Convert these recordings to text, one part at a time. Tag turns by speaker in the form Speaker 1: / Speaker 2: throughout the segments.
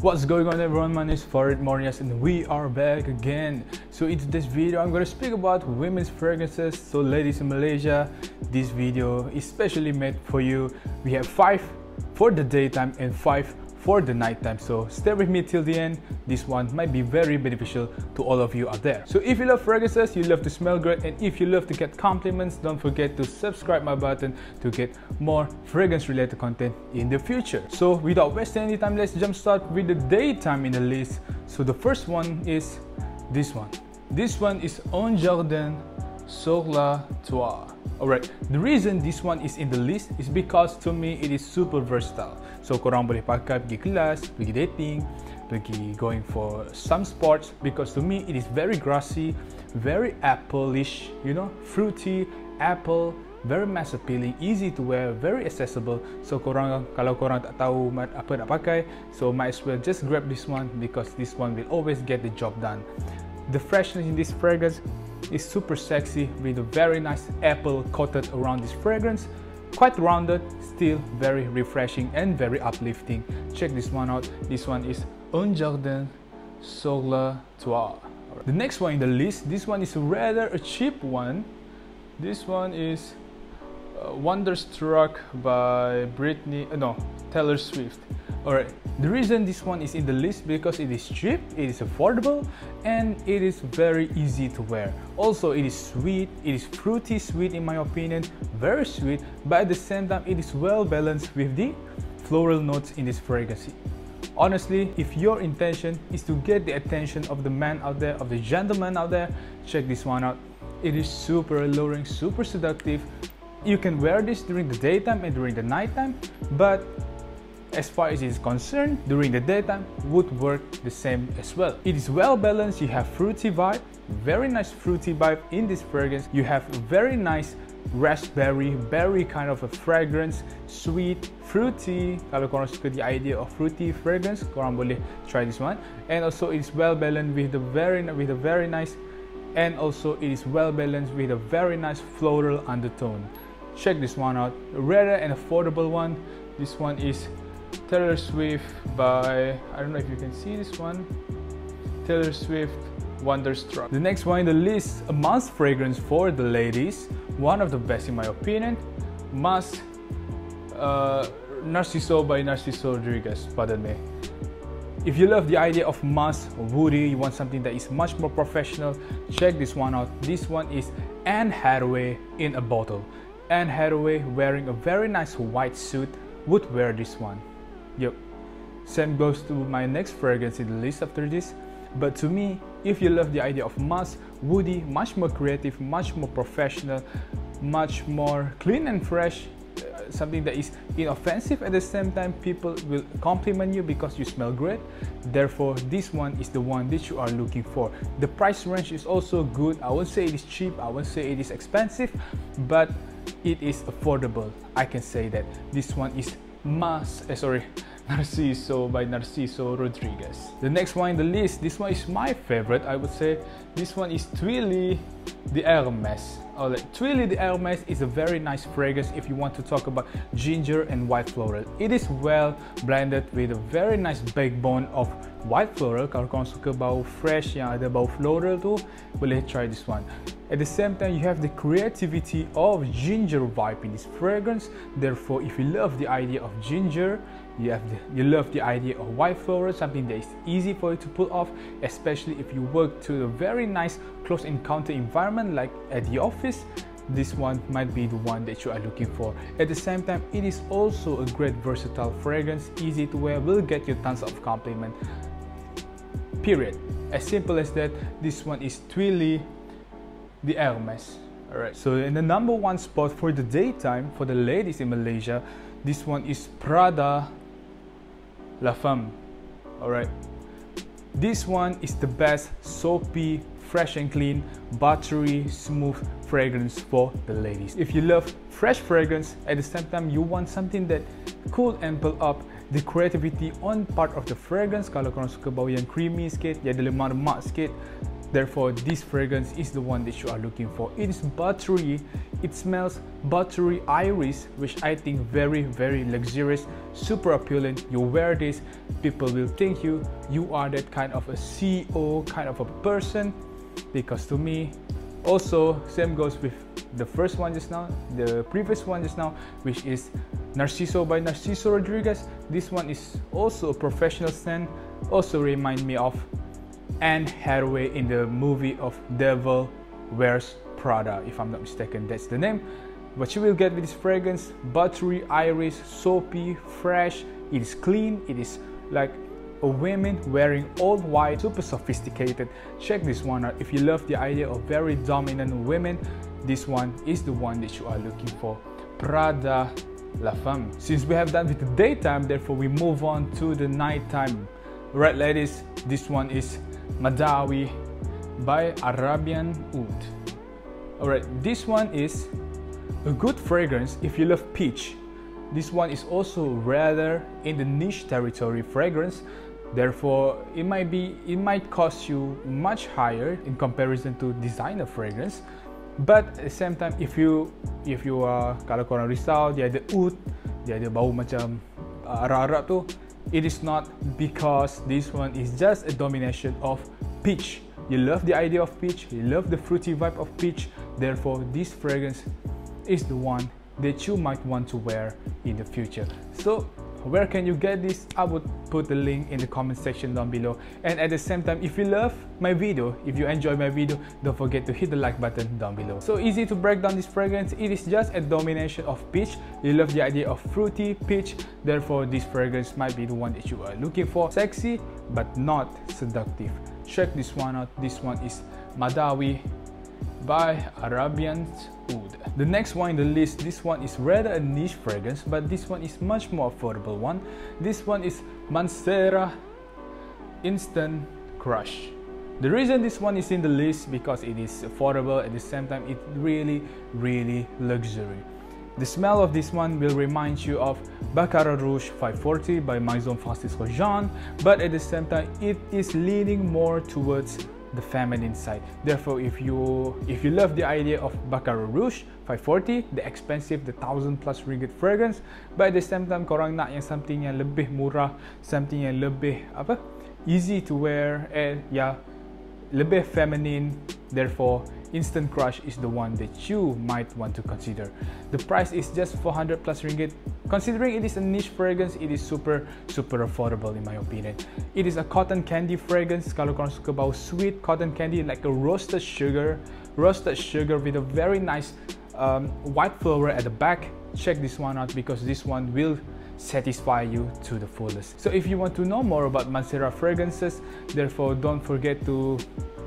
Speaker 1: What's going on everyone, my name is Farith Mornias and we are back again. So in this video, I'm going to speak about women's fragrances. So ladies in Malaysia, this video is specially made for you. We have 5 for the daytime and 5 for the nighttime. So stay with me till the end. This one might be very beneficial to all of you out there. So if you love fragrances, you love to smell great, and if you love to get compliments, don't forget to subscribe my button to get more fragrance related content in the future. So without wasting any time, let's jump start with the daytime in the list. So the first one is this one. This one is Un Jardin sur le Toit. Alright, the reason this one is in the list is because to me it is super versatile. So korang boleh pakai pergi kelas, pergi dating, pergi going for some sports because to me it is very grassy, very apple-ish, you know, fruity, apple, very mass appealing, easy to wear, very accessible. So korang kalau korang tak tahu apa nak pakai, so might as well just grab this one because this one will always get the job done. The freshness in this fragrance is super sexy with a very nice apple coated around this fragrance quite rounded, still very refreshing and very uplifting. Check this one out. This one is Un Jardin sur le Toit. The next one in the list, this one is rather a cheap one. This one is uh, Wonderstruck by Britney, uh, no, Taylor Swift. Alright, the reason this one is in the list because it is cheap, it is affordable, and it is very easy to wear. Also, it is sweet, it is fruity sweet in my opinion, very sweet, but at the same time, it is well balanced with the floral notes in this fragrance. Honestly, if your intention is to get the attention of the man out there, of the gentleman out there, check this one out. It is super alluring, super seductive. You can wear this during the daytime and during the nighttime, but as far as it is concerned, during the daytime would work the same as well. It is well balanced, you have fruity vibe, very nice fruity vibe in this fragrance. You have very nice raspberry, berry kind of a fragrance, sweet, fruity. Kalau korang suka the idea of fruity fragrance, korang boleh try this one. And also it is well balanced with the very with a very nice and also it is well balanced with a very nice floral undertone. Check this one out. A rare and affordable one. This one is Taylor Swift by, I don't know if you can see this one, Taylor Swift Wonderstruck. The next one in the list, a must fragrance for the ladies, one of the best in my opinion, must uh, Narciso by Narciso Rodriguez, pardon me. If you love the idea of mass woody, you want something that is much more professional, check this one out. This one is Anne Hathaway in a bottle. Anne Hathaway wearing a very nice white suit would wear this one. Yep. Same goes to my next fragrance in the list after this. But to me, if you love the idea of mass, woody, much more creative, much more professional, much more clean and fresh, uh, something that is inoffensive at the same time, people will compliment you because you smell great. Therefore, this one is the one that you are looking for. The price range is also good. I won't say it is cheap, I won't say it is expensive, but it is affordable. I can say that this one is mass, eh, sorry, Narciso by Narciso Rodriguez. The next one in the list, this one is my favorite, I would say. This one is Tuiles de Hermes. Oh, like, Twilly d'Hermès is a very nice fragrance if you want to talk about ginger and white floral. It is well blended with a very nice backbone of white floral. Kalau korang suka bau fresh yang ada bau floral tu, boleh try this one. At the same time, you have the creativity of ginger vibe in this fragrance. Therefore, if you love the idea of ginger, you have the, you love the idea of white floral, something that is easy for you to pull off, especially if you work to a very nice close encounter environment like at the office. This one might be the one that you are looking for. At the same time, it is also a great versatile fragrance, easy to wear, will get you tons of compliment. Period. As simple as that, this one is Tuiles the Hermes. Alright, so in the number one spot for the daytime for the ladies in Malaysia, this one is Prada La Femme. Alright. This one is the best soapy, fresh and clean, buttery, smooth fragrance for the ladies. If you love fresh fragrance, at the same time you want something that cool and pull up the creativity on part of the fragrance. Kalau korang suka bau yang creamy sikit, yang ada lemak-lemak sikit, Therefore, this fragrance is the one that you are looking for. It is buttery, it smells buttery iris, which I think very, very luxurious, super appealing. You wear this, people will think you, you are that kind of a CEO kind of a person. Because to me, also same goes with the first one just now, the previous one just now, which is Narciso by Narciso Rodriguez. This one is also a professional scent, also remind me of Anne Hathaway in the movie of Devil Wears Prada, if I'm not mistaken, that's the name. What you will get with this fragrance, buttery, iris, soapy, fresh, it is clean, it is like a woman wearing all white, super sophisticated. Check this one out. If you love the idea of very dominant women, this one is the one that you are looking for. Prada La Femme. Since we have done with the daytime, therefore we move on to the nighttime. Right ladies, this one is Madawi by Arabian Oud. Alright, this one is a good fragrance if you love peach. This one is also rather in the niche territory fragrance. Therefore, it might be it might cost you much higher in comparison to designer fragrance. But at the same time, if you if you are kalau korang risau dia ada oud, dia ada bau macam uh, Arab-Arab tu, it is not because this one is just a domination of peach. You love the idea of peach, you love the fruity vibe of peach, therefore this fragrance is the one that you might want to wear in the future. So where can you get this? I would put the link in the comment section down below. And at the same time if you love my video if you enjoy my video don't forget to hit the like button down below. So easy to break down this fragrance. It is just a domination of peach. You love the idea of fruity peach. Therefore this fragrance might be the one that you are looking for. Sexy but not seductive. Check this one out. This one is madawi by Arabian Oud. The next one in the list, this one is rather a niche fragrance, but this one is much more affordable one. This one is Mancera Instant Crush. The reason this one is in the list because it is affordable at the same time it really really luxury. The smell of this one will remind you of Baccarat Rouge 540 by Maison Francis Kurkdjian, but at the same time it is leaning more towards the feminine side. Therefore, if you if you love the idea of Baccarat Rouge 540, the expensive, the thousand plus ringgit fragrance, but at the same time korang nak yang something yang lebih murah, something yang lebih apa easy to wear, eh, and yeah, lebih feminine. Therefore, Instant Crush is the one that you might want to consider. The price is just 400 plus ringgit. Considering it is a niche fragrance, it is super super affordable in my opinion. It is a cotton candy fragrance. Kalau korang suka bau sweet cotton candy like a roasted sugar, roasted sugar with a very nice um, white flower at the back. Check this one out because this one will satisfy you to the fullest. So if you want to know more about Mancera fragrances, therefore don't forget to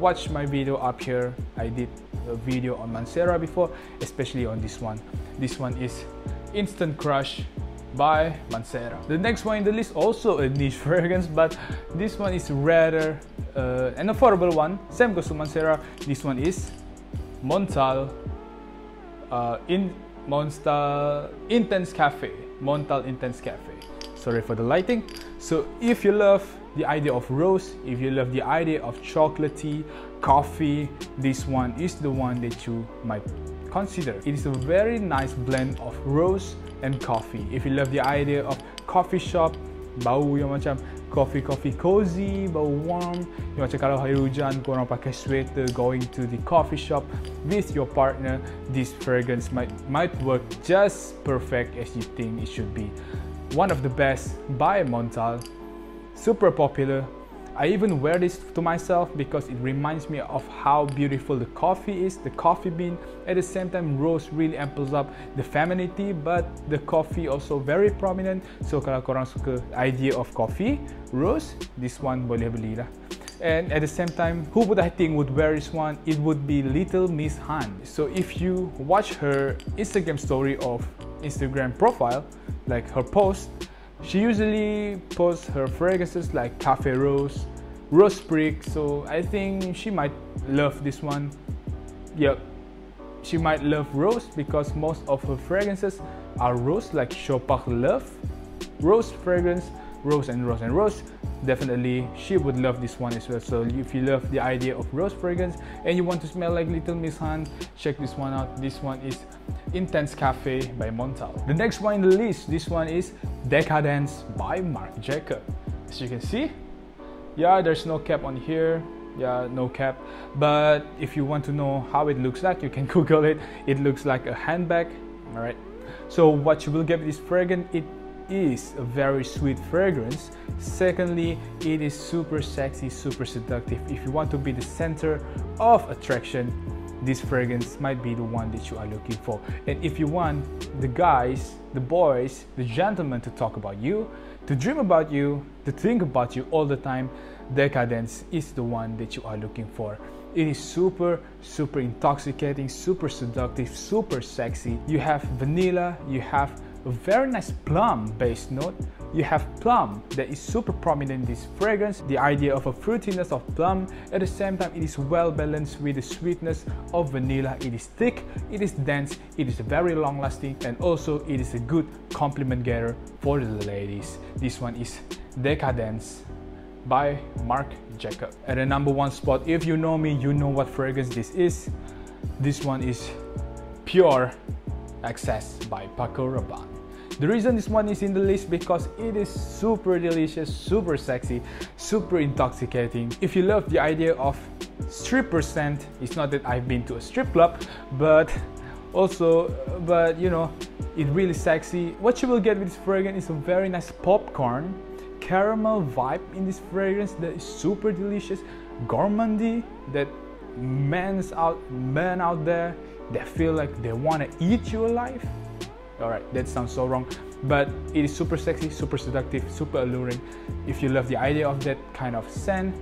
Speaker 1: watch my video up here. I did a video on Mancera before, especially on this one. This one is Instant Crush by Mancera. The next one in the list also a niche fragrance, but this one is rather uh, an affordable one. Same goes to Mancera. This one is Montale uh, in Montale Intense Cafe. Montale Intense Cafe. Sorry for the lighting. So if you love the idea of rose, if you love the idea of chocolatey, coffee, this one is the one that you might consider. It is a very nice blend of rose and coffee. If you love the idea of coffee shop, bau yang macam coffee coffee cozy, bau warm. Yang macam kalau hari hujan korang pakai sweater going to the coffee shop with your partner, this fragrance might might work just perfect as you think it should be. One of the best by Montale super popular. I even wear this to myself because it reminds me of how beautiful the coffee is, the coffee bean. At the same time, rose really amples up the femininity, but the coffee also very prominent. So kalau korang suka idea of coffee, rose, this one boleh beli lah. And at the same time, who would I think would wear this one? It would be Little Miss Han. So if you watch her Instagram story of Instagram profile, like her post, she usually posts her fragrances like Cafe Rose, Rose Sprig, so I think she might love this one. Yep, she might love rose because most of her fragrances are rose like Chopard Love, rose fragrance, rose and rose and rose. Definitely she would love this one as well. So if you love the idea of rose fragrance and you want to smell like little miss han check this one out. This one is intense cafe by montale. The next one in the list this one is decadence by marc jacob. As you can see yeah there's no cap on here. Yeah no cap. But if you want to know how it looks like you can google it. It looks like a handbag all right? So what you will get with this fragrance it is a very sweet fragrance. Secondly, it is super sexy, super seductive. If you want to be the center of attraction, this fragrance might be the one that you are looking for. And if you want the guys, the boys, the gentlemen to talk about you, to dream about you, to think about you all the time, Decadence is the one that you are looking for. It is super, super intoxicating, super seductive, super sexy. You have vanilla, you have a very nice plum based note. You have plum that is super prominent in this fragrance, the idea of a fruitiness of plum. At the same time, it is well balanced with the sweetness of vanilla. It is thick, it is dense, it is very long lasting, and also it is a good compliment getter for the ladies. This one is Decadence by Marc Jacob. At the number one spot, if you know me, you know what fragrance this is. This one is Pure XS by Paco Rabanne. The reason this one is in the list because it is super delicious, super sexy, super intoxicating. If you love the idea of stripper scent, it's not that I've been to a strip club, but also, but you know, it's really sexy. What you will get with this fragrance is a very nice popcorn caramel vibe in this fragrance that is super delicious, gourmandy that men's out men out there that feel like they want to eat you alive all right that sounds so wrong but it is super sexy super seductive super alluring. If you love the idea of that kind of scent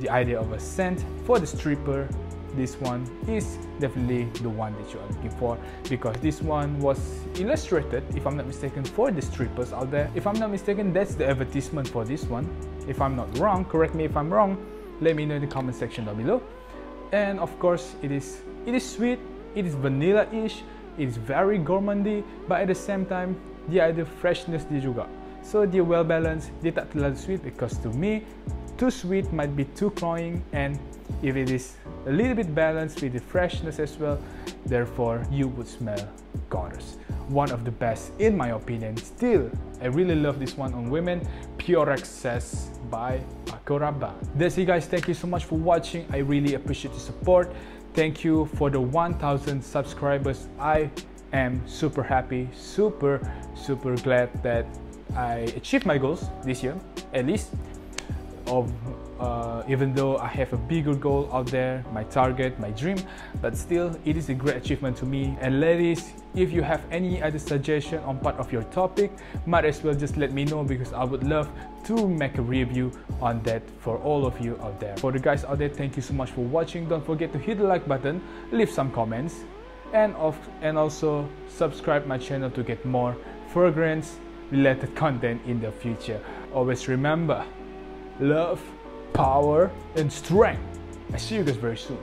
Speaker 1: the idea of a scent for the stripper this one is definitely the one that you are looking for because this one was illustrated if i'm not mistaken for the strippers out there. If i'm not mistaken that's the advertisement for this one. If i'm not wrong correct me if i'm wrong let me know in the comment section down below. And of course it is it is sweet it is vanilla-ish it is very gourmandy but at the same time dia ada freshness dia juga. So dia well balanced dia tak terlalu sweet because to me too sweet might be too cloying and if it is a little bit balanced with the freshness as well therefore you would smell gorgeous. One of the best in my opinion still i really love this one on women pure XS by Paco Rabanne. That's it guys. Thank you so much for watching. I really appreciate the support thank you for the 1000 subscribers. I am super happy super super glad that i achieved my goals this year at least of uh, even though I have a bigger goal out there, my target, my dream, but still it is a great achievement to me. And ladies, if you have any other suggestion on part of your topic, might as well just let me know because I would love to make a review on that for all of you out there. For the guys out there, thank you so much for watching. Don't forget to hit the like button, leave some comments, and, of, and also subscribe my channel to get more fragrance related content in the future. Always remember, love, power, and strength. I see you guys very soon.